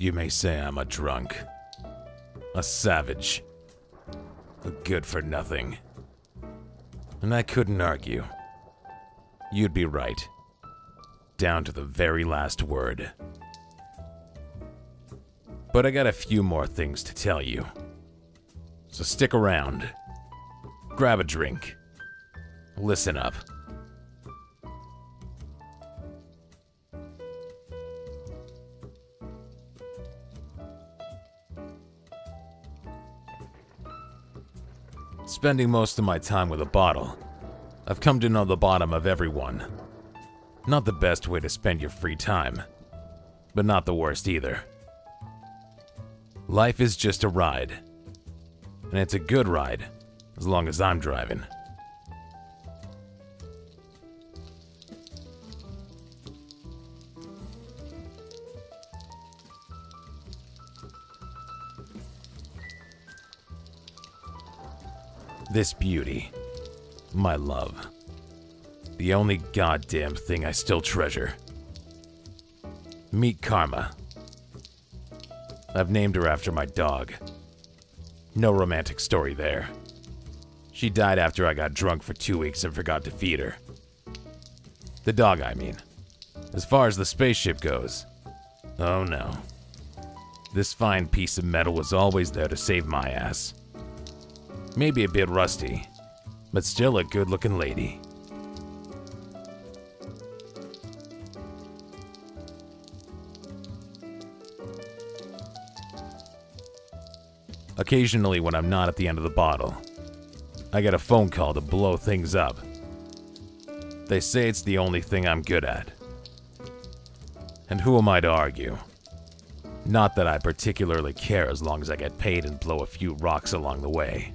You may say I'm a drunk, a savage, a good for nothing. And I couldn't argue. You'd be right. Down to the very last word. But I got a few more things to tell you. So stick around. Grab a drink. Listen up. Spending most of my time with a bottle, I've come to know the bottom of everyone. Not the best way to spend your free time, but not the worst either. Life is just a ride, and it's a good ride as long as I'm driving. This beauty, my love, the only goddamn thing I still treasure. Meet Karma. I've named her after my dog. No romantic story there. She died after I got drunk for two weeks and forgot to feed her. The dog, I mean. As far as the spaceship goes, oh no. This fine piece of metal was always there to save my ass. Maybe a bit rusty, but still a good looking lady. Occasionally, when I'm not at the end of the bottle, I get a phone call to blow things up. They say it's the only thing I'm good at. And who am I to argue? Not that I particularly care as long as I get paid and blow a few rocks along the way.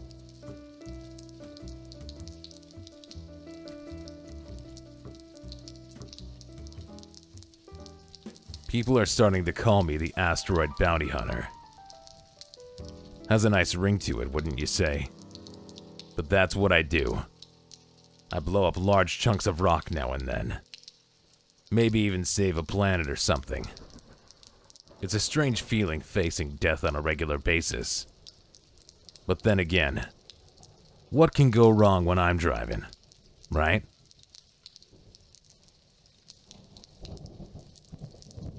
People are starting to call me the Asteroid Bounty Hunter. Has a nice ring to it, wouldn't you say? But that's what I do. I blow up large chunks of rock now and then. Maybe even save a planet or something. It's a strange feeling facing death on a regular basis. But then again, what can go wrong when I'm driving, right?